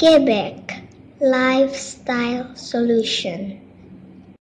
Quebec Lifestyle Solution.